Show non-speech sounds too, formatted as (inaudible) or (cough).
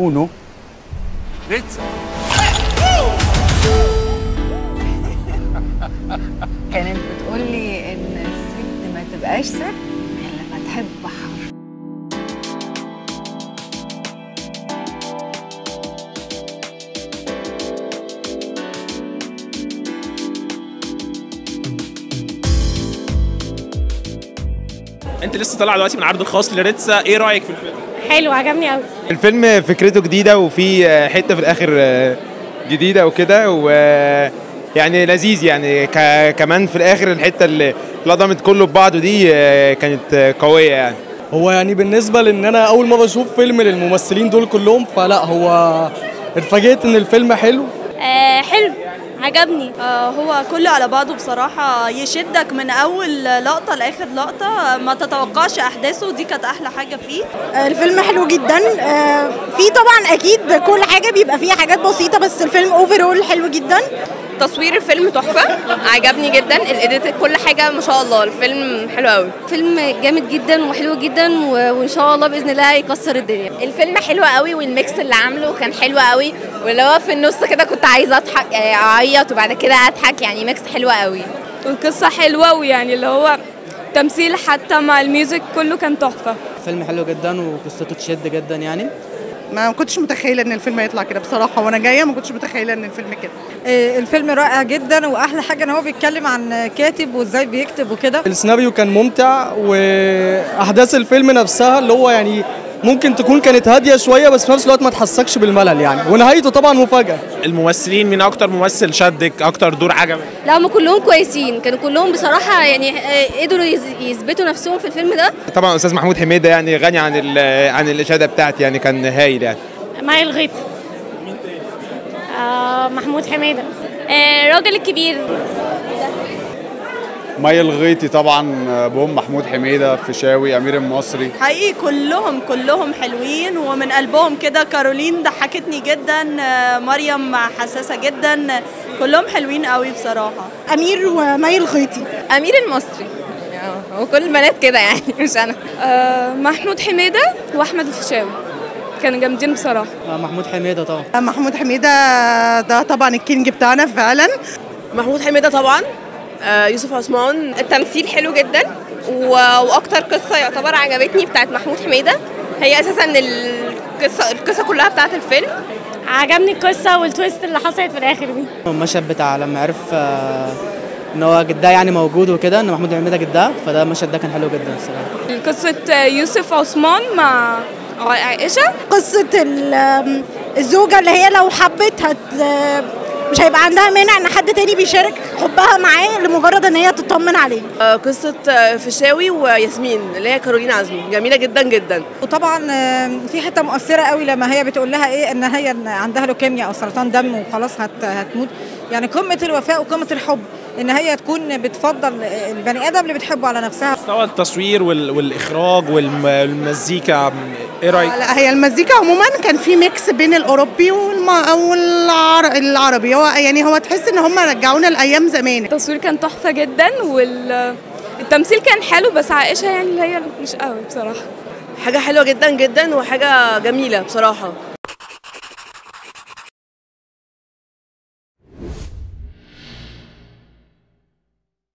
uno (laughs) كانت بتقول لي إن الست ما تبقاش ست؟ غير لما تحب بحر أنت لسه طالع دلوقتي من عرض الخاص لريتسا. إيه رأيك في الفيلم؟ حلو عجبني قوي الفيلم فكرته جديدة وفي حتة في الآخر جديدة وكده و يعني لذيذ يعني. ك- كمان في الآخر الحتة اللي لضمت كله ببعضه دي كانت قوية يعني. هو يعني بالنسبة لإن أنا أول مرة أشوف فيلم للممثلين دول كلهم فلا هو اتفاجئت إن الفيلم حلو. آه حلو. عجبني. آه، هو كله على بعضه بصراحة يشدك من أول لقطة لآخر لقطة. ما تتوقعش أحداثه دي كانت أحلى حاجة فيه. الفيلم حلو جدا. آه، في طبعا أكيد كل حاجة بيبقى فيها حاجات بسيطة بس الفيلم overall حلو جدا. تصوير الفيلم تحفة عجبني جدا ال edit كل حاجة ما شاء الله الفيلم حلو قوي فيلم جامد جدا وحلو جدا وإن شاء الله بإذن الله هيكسر الدنيا. الفيلم حلو قوي وال mix اللي عامله كان حلو قوي واللي هو في النص كده كنت عايزة أضحك آه، أعيط وبعد كده أضحك يعني mix حلو قوي والقصة حلوة ويعني اللي هو تمثيل حتى مع الميوزك كله كان تحفة. فيلم حلو جدا وقصته تشد جدا يعني. ما كنتش متخيلة إن الفيلم هيطلع كده بصراحة وأنا جاية ما كنتش متخيلة إن الفيلم كده. الفيلم رائع جدا وأحلى حاجة إن هو بيتكلم عن كاتب وإزاي بيكتب وكده. السيناريو كان ممتع وأحداث الفيلم نفسها اللي هو يعني ممكن تكون كانت هادية شوية بس في نفس الوقت ما تحسكش بالملل يعني. ونهايته طبعا مفاجأة. الممثلين مين أكتر ممثل شدك؟ أكتر دور عجبك؟ لا هم كلهم كويسين. كانوا كلهم بصراحة يعني آه، قدروا يثبتوا نفسهم في الفيلم ده. طبعا أستاذ محمود حميدة يعني غني عن ال- عن الإشادة بتاعتي يعني كان هايل يعني. معي الغيط. آه محمود حميدة. آه الراجل الكبير. مي الغيطي طبعا بوم محمود حميدة فيشاوي أمير المصري. حقيقي كلهم كلهم حلوين ومن قلبهم كده كارولين ضحكتني جدا آه، مريم حساسة جدا. كلهم حلوين قوي بصراحة. أمير ومي الغيطي. أمير المصري. يعني هو كل البنات كده يعني (laughs) مش أنا. محمود حميدة وأحمد الفيشاوي. كانوا جامدين بصراحة. محمود حميدة طبعا. محمود حميدة ده طبعا ال king بتاعنا فعلا. محمود حميدة طبعا. آه، يوسف عثمان. التمثيل حلو جدا وأكتر قصة يعتبر عجبتني بتاعت محمود حميدة. هي أساسا القصة القصة كلها بتاعت الفيلم. عجبني القصة وال twist اللي حصلت في الآخر دي. المشهد بتاع لما عرف آه، إن هو جدها يعني موجود وكده إن محمود حميده جدها فده المشهد ده كان حلو جدا الصراحة. قصة يوسف عثمان مع عائشة؟ قصة ال- الزوجة اللي هي لو حبت هت مش هيبقى عندها مانع إن حد تاني بيشارك حبها معاه لمجرد إن هي تطمن عليه. قصة فيشاوي وياسمين اللي هي كارولين عزمي. جميلة جدا جدا. وطبعا في حتة مؤثرة قوي لما هي بتقول لها إيه إن هي عندها لوكيميا أو سرطان دم وخلاص هت هتموت. يعني قمة الوفاء وقمة الحب. إن هي تكون بتفضل البني آدم اللي بتحبه على نفسها. مستوى التصوير وال... والإخراج والم- والمزيكا إيه رأيك؟ لا هي المزيكا عموما كان في ميكس بين الأوروبي والعربي هو يعني هو تحس إن هم رجعونا لأيام زمان. التصوير كان تحفة جدا والتمثيل كان حلو بس عائشة يعني اللي هي مش قوي بصراحة. حاجة حلوة جدا جدا وحاجة جميلة بصراحة.